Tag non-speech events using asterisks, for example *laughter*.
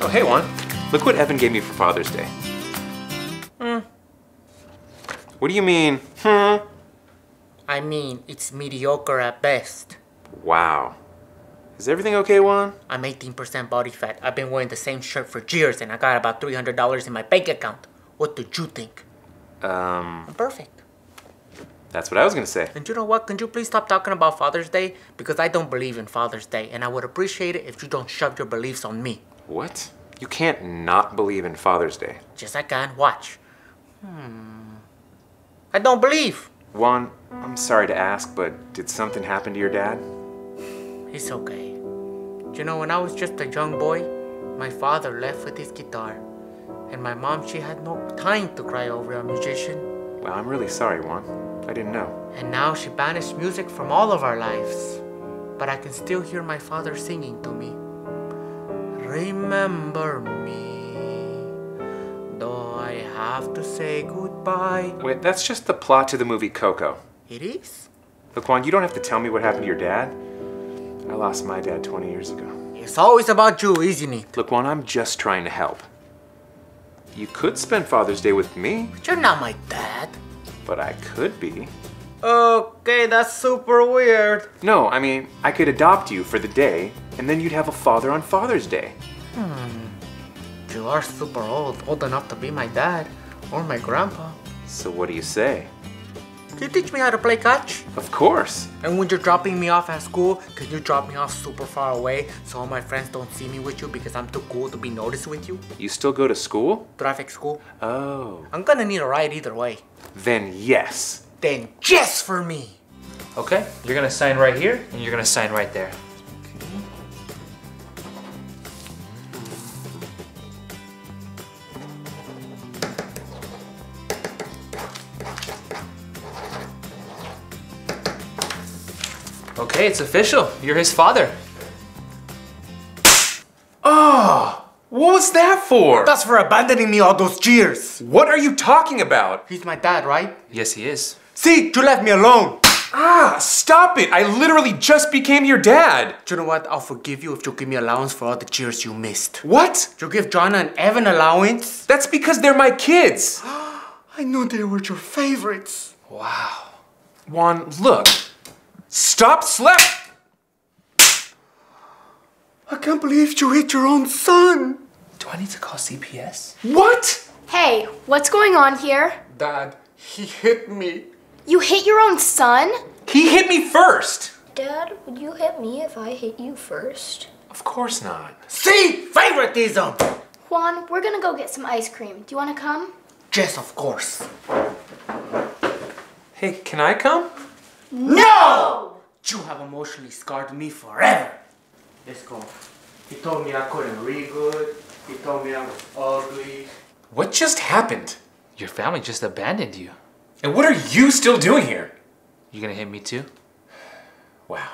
Oh, hey, Juan. Look what Evan gave me for Father's Day. Hmm. What do you mean, hmm? I mean, it's mediocre at best. Wow. Is everything okay, Juan? I'm 18% body fat. I've been wearing the same shirt for years and I got about $300 in my bank account. What did you think? Um, I'm perfect. that's what I was gonna say. And you know what? Can you please stop talking about Father's Day? Because I don't believe in Father's Day and I would appreciate it if you don't shove your beliefs on me. What? You can't not believe in Father's Day. Just I can't Watch. Hmm. I don't believe. Juan, I'm sorry to ask, but did something happen to your dad? It's okay. You know, when I was just a young boy, my father left with his guitar. And my mom, she had no time to cry over a musician. Well, I'm really sorry, Juan. I didn't know. And now she banished music from all of our lives. But I can still hear my father singing to me. Remember me, though I have to say goodbye. Wait, that's just the plot to the movie Coco. It is? Look, Juan, you don't have to tell me what happened to your dad. I lost my dad 20 years ago. It's always about you, isn't it? Look, Juan, I'm just trying to help. You could spend Father's Day with me, But you're not my dad. but I could be. Okay, that's super weird. No, I mean, I could adopt you for the day, and then you'd have a father on Father's Day. Hmm. You are super old, old enough to be my dad or my grandpa. So what do you say? Can you teach me how to play catch? Of course. And when you're dropping me off at school, can you drop me off super far away so all my friends don't see me with you because I'm too cool to be noticed with you? You still go to school? Traffic school. Oh. I'm gonna need a ride either way. Then yes. Then yes for me. Okay, you're gonna sign right here, and you're gonna sign right there. Okay, it's official. You're his father. Oh, what was that for? That's for abandoning me all those years. What are you talking about? He's my dad, right? Yes, he is. See, you left me alone. Ah, stop it! I literally just became your dad! Do you know what? I'll forgive you if you give me allowance for all the years you missed. What? You give Jonna and Evan allowance? That's because they're my kids! *gasps* I knew they were your favorites. Wow. Juan, look. Stop slap! I can't believe you hit your own son. Do I need to call CPS? What? Hey, what's going on here? Dad, he hit me. You hit your own son? He hit me first! Dad, would you hit me if I hit you first? Of course not. See? Favoritism! Juan, we're gonna go get some ice cream. Do you wanna come? Yes, of course. Hey, can I come? No! You have emotionally scarred me forever. Let's go. He told me I couldn't read good. He told me I was ugly. What just happened? Your family just abandoned you. And what are you still doing here? You gonna hit me too? Wow.